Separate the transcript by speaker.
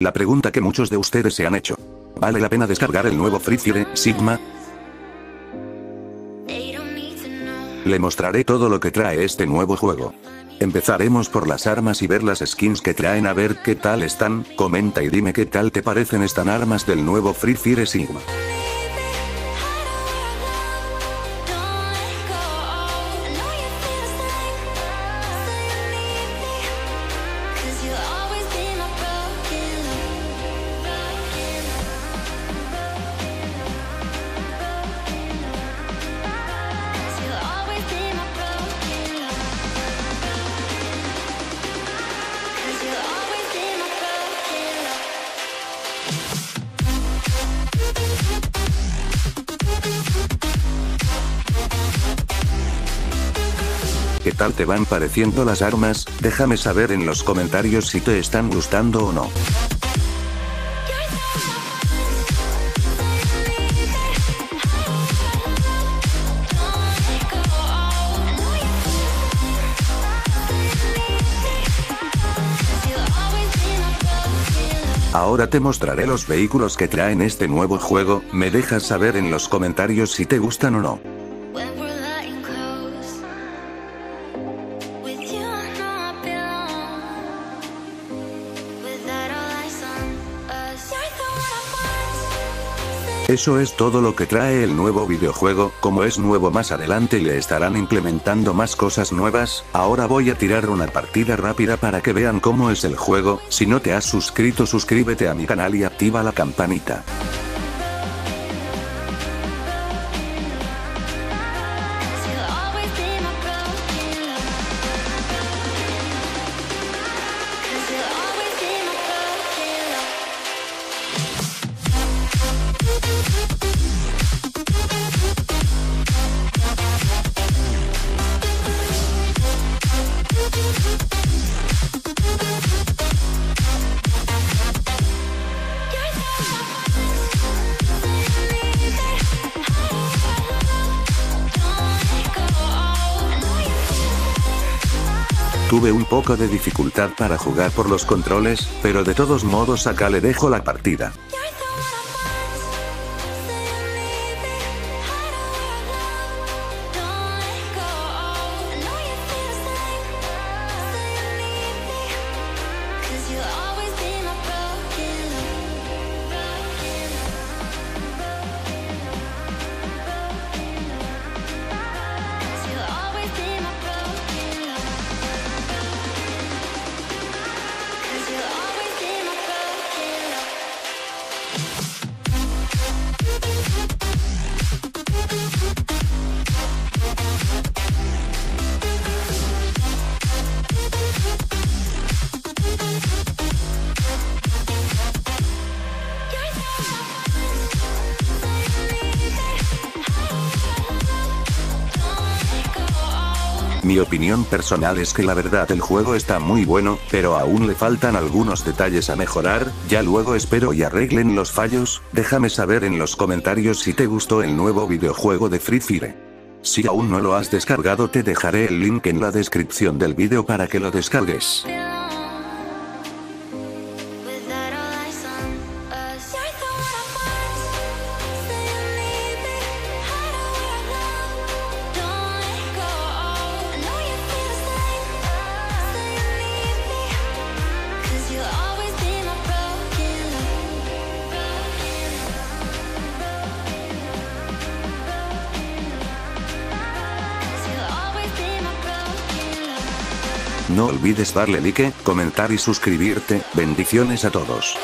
Speaker 1: La pregunta que muchos de ustedes se han hecho. ¿Vale la pena descargar el nuevo Free Fire Sigma? Le mostraré todo lo que trae este nuevo juego. Empezaremos por las armas y ver las skins que traen a ver qué tal están, comenta y dime qué tal te parecen estas armas del nuevo Free Fire Sigma. ¿Qué tal te van pareciendo las armas? Déjame saber en los comentarios si te están gustando o no. Ahora te mostraré los vehículos que traen este nuevo juego, me dejas saber en los comentarios si te gustan o no. Eso es todo lo que trae el nuevo videojuego, como es nuevo más adelante le estarán implementando más cosas nuevas, ahora voy a tirar una partida rápida para que vean cómo es el juego, si no te has suscrito suscríbete a mi canal y activa la campanita. Tuve un poco de dificultad para jugar por los controles, pero de todos modos acá le dejo la partida. Mi opinión personal es que la verdad el juego está muy bueno, pero aún le faltan algunos detalles a mejorar, ya luego espero y arreglen los fallos, déjame saber en los comentarios si te gustó el nuevo videojuego de Free Fire. Si aún no lo has descargado te dejaré el link en la descripción del vídeo para que lo descargues. No olvides darle like, comentar y suscribirte, bendiciones a todos.